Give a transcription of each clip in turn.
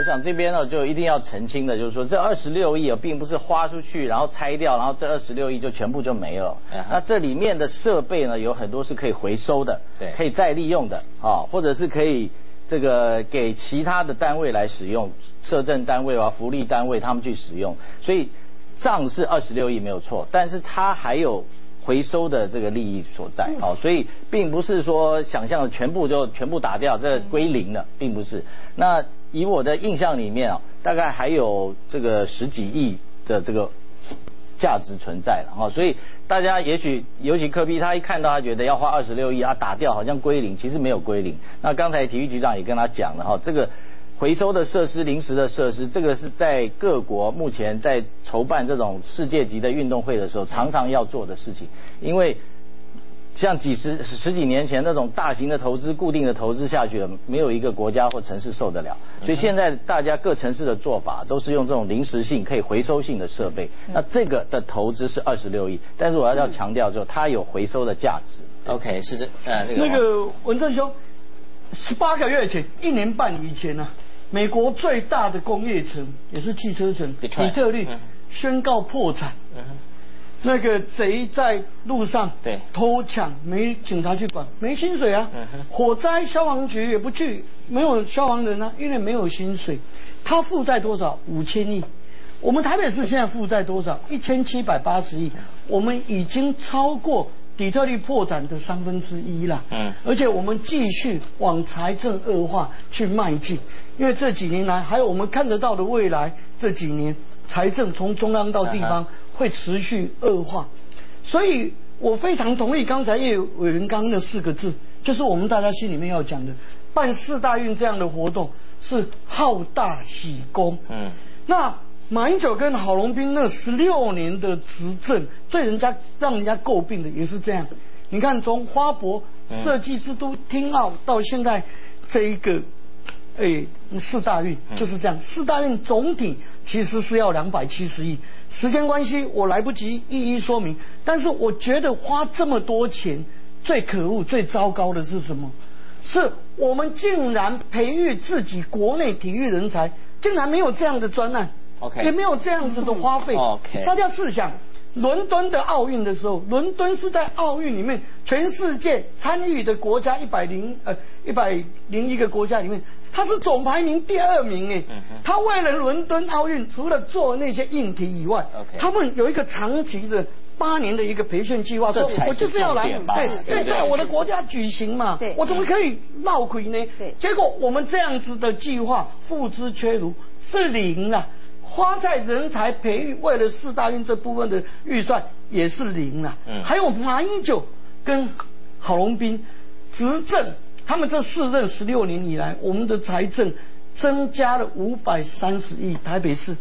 我想这边呢就一定要澄清的，就是说这二十六亿啊，并不是花出去然后拆掉，然后这二十六亿就全部就没了。那这里面的设备呢，有很多是可以回收的，对，可以再利用的，啊，或者是可以这个给其他的单位来使用，社政单位啊、福利单位他们去使用。所以账是二十六亿没有错，但是它还有。回收的这个利益所在，好，所以并不是说想象的全部就全部打掉，这归零了，并不是。那以我的印象里面啊，大概还有这个十几亿的这个价值存在了，哈，所以大家也许尤其科比他一看到他觉得要花二十六亿啊打掉好像归零，其实没有归零。那刚才体育局长也跟他讲了哈，这个。回收的设施、临时的设施，这个是在各国目前在筹办这种世界级的运动会的时候，常常要做的事情。因为像几十十几年前那种大型的投资、固定的投资下去了，没有一个国家或城市受得了。所以现在大家各城市的做法都是用这种临时性、可以回收性的设备。那这个的投资是二十六亿，但是我要要强调，就它有回收的价值。OK，是这呃那个那个文正兄，十八个月前、一年半以前呢？美国最大的工业城也是汽车城，底特律宣告破产。那个贼在路上偷抢，没警察去管，没薪水啊。火灾消防局也不去，没有消防人啊，因为没有薪水。他负债多少？五千亿。我们台北市现在负债多少？一千七百八十亿。我们已经超过。底特律破产的三分之一了，嗯，而且我们继续往财政恶化去迈进，因为这几年来，还有我们看得到的未来，这几年财政从中央到地方会持续恶化，所以我非常同意刚才叶委员刚的四个字，就是我们大家心里面要讲的，办四大运这样的活动是好大喜功，嗯，那。马英九跟郝龙斌那十六年的执政，最人家让人家诟病的也是这样。你看，从花博设计之都听奥到现在这一个，哎，四大运就是这样。四大运总体其实是要两百七十亿，时间关系我来不及一一说明。但是我觉得花这么多钱，最可恶、最糟糕的是什么？是我们竟然培育自己国内体育人才，竟然没有这样的专案。也没有这样子的花费。大家试想，伦敦的奥运的时候，伦敦是在奥运里面全世界参与的国家一百零呃一百零一个国家里面，它是总排名第二名哎。他为了伦敦奥运，除了做那些硬体以外，他们有一个长期的八年的一个培训计划，说我就是要来对在我的国家举行嘛，我怎么可以闹亏呢？结果我们这样子的计划付之阙如，是零啊。花在人才培育，为了四大运这部分的预算也是零啊。嗯，还有马英九跟郝龙斌执政，他们这四任十六年以来，我们的财政增加了五百三十亿。台北市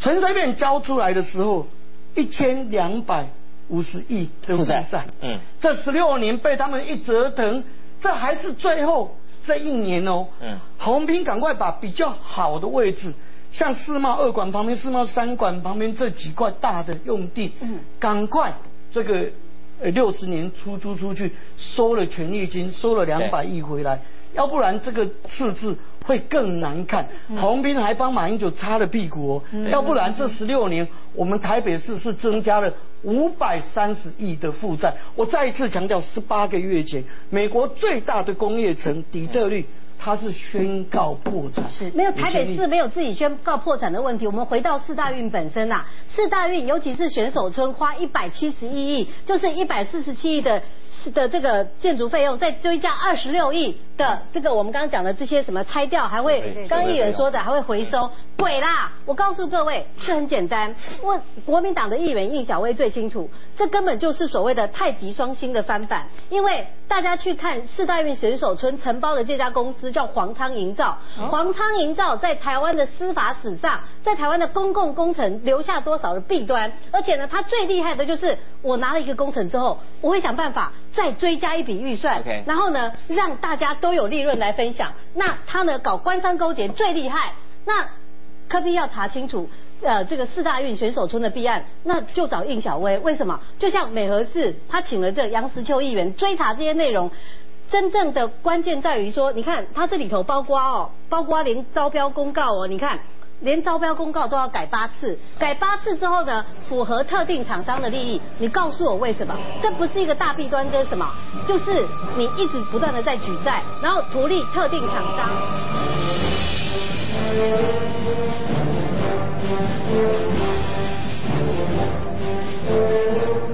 陈水扁交出来的时候，一千两百五十亿的负债。嗯，这十六年被他们一折腾，这还是最后这一年哦。嗯，郝龙斌赶快把比较好的位置。像世贸二馆旁边、世贸三馆旁边这几块大的用地，嗯，赶快这个呃六十年出租出去，收了权利金，收了两百亿回来，要不然这个赤字会更难看。洪斌还帮马英九擦了屁股哦，要不然这十六年我们台北市是增加了五百三十亿的负债。我再一次强调，十八个月前，美国最大的工业城底特律。他是宣告破产，是没有台北市没有自己宣告破产的问题。我们回到四大运本身呐，四大运尤其是选手村花一百七十一亿，就是一百四十七亿的的这个建筑费用，再追加二十六亿。的这个我们刚刚讲的这些什么拆掉还会，刚议员说的还会回收，鬼啦！我告诉各位，这很简单。问国民党的议员应小薇最清楚，这根本就是所谓的太极双星的翻版。因为大家去看四大运选手村承包的这家公司叫黄昌营造，黄昌营造在台湾的司法史上，在台湾的公共工程留下多少的弊端？而且呢，他最厉害的就是我拿了一个工程之后，我会想办法再追加一笔预算，然后呢，让大家。都有利润来分享，那他呢搞官商勾结最厉害。那科比要查清楚，呃，这个四大运选手村的弊案，那就找应小薇。为什么？就像美和市，他请了这杨石秋议员追查这些内容。真正的关键在于说，你看他这里头包括哦，包括连招标公告哦，你看。连招标公告都要改八次，改八次之后呢，符合特定厂商的利益。你告诉我为什么？这不是一个大弊端，这是什么？就是你一直不断的在举债，然后图利特定厂商。Thank you.